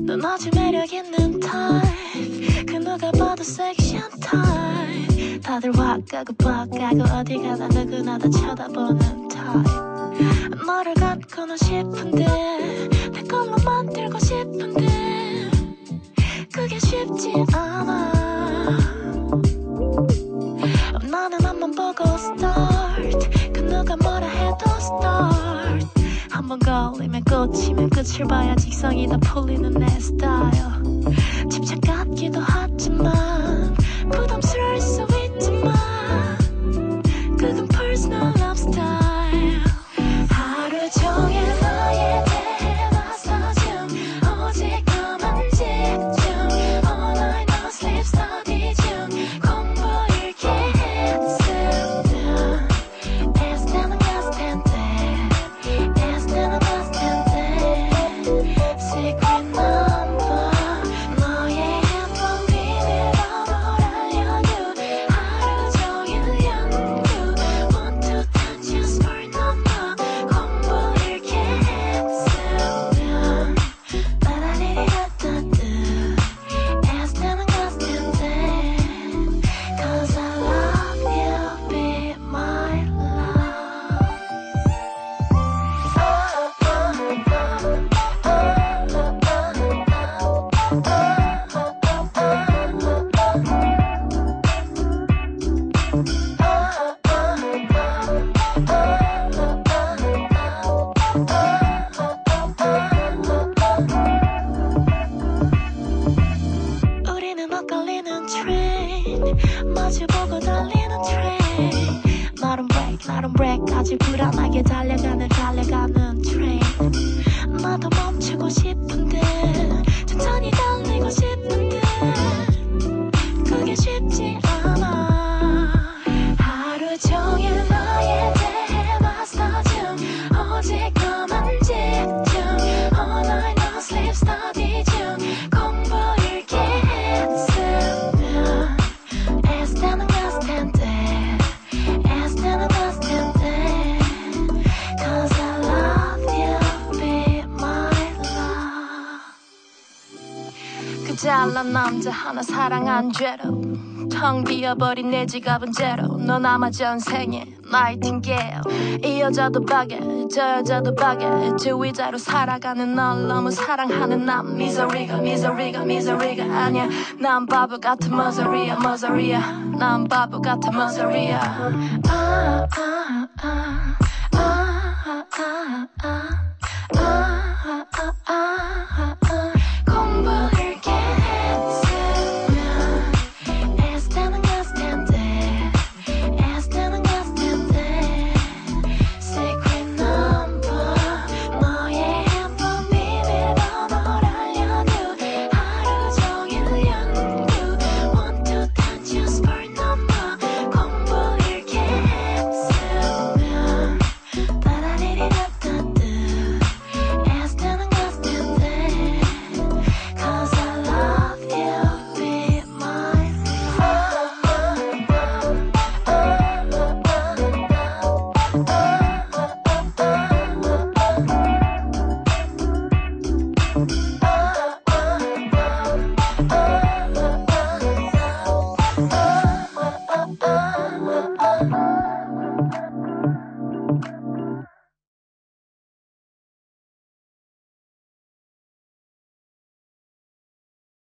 넌 아주 매력 있는 타입 그 누가 봐도 섹시한 타입 다들 훅 가고 뻑 가고 어디 가나 누구나 다 쳐다보는 타입 너를 갖고는 싶은데 내 걸로 만들고 싶은데 그게 쉽지 않아. 나는 앞만 보고 start. 그 누가 뭐라 해도 start 한번 걸리면 꽂히면 끝을 봐야 직성이 다 풀리는 내 스타일. 집착 같기도 하지만 마주보고 달리는 train. 나름 break 나름 break 아주 불안하게 달려가는 달려가는 train. 나도 멈추고 싶은데 천천히 달리고 싶은데 그게 쉽지 않아. 하루 종일 대해 마사중 오직 너만 잘난 남자 하나 사랑한 죄로 텅 비어버린 내 지갑은 제로. 넌 아마 전생에 나이팅게일 이 여자도 바게 저 여자도 바게 주의자로 살아가는 널 너무 사랑하는 난 미소리가 미소리가 미소리가 아니야. 난 바보 같은 머저리야 머저리야. 난 바보 같은 머저리야. 아, 아, 아, 아, 아, 아, 아.